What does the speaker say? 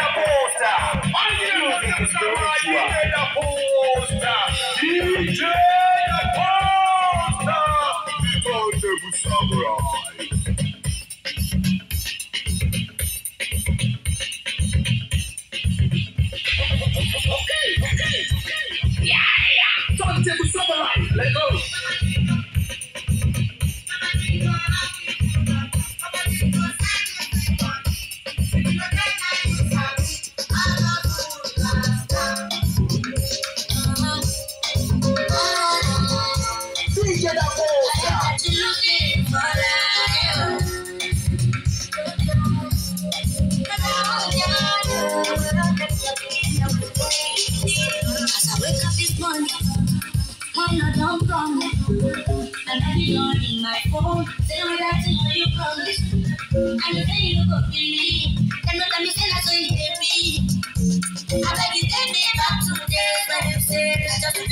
Daposta. And the music is the poster. DJ the poster. The Countable Okay, okay, okay. Yeah, yeah. Turntable Samurai. Let's go. one. When I don't come, I'm happy on in my phone. Say my life to where you come. I'm the day you go believe. Then look at me, say that's what you be. I beg you, take me back to the days when you said, just a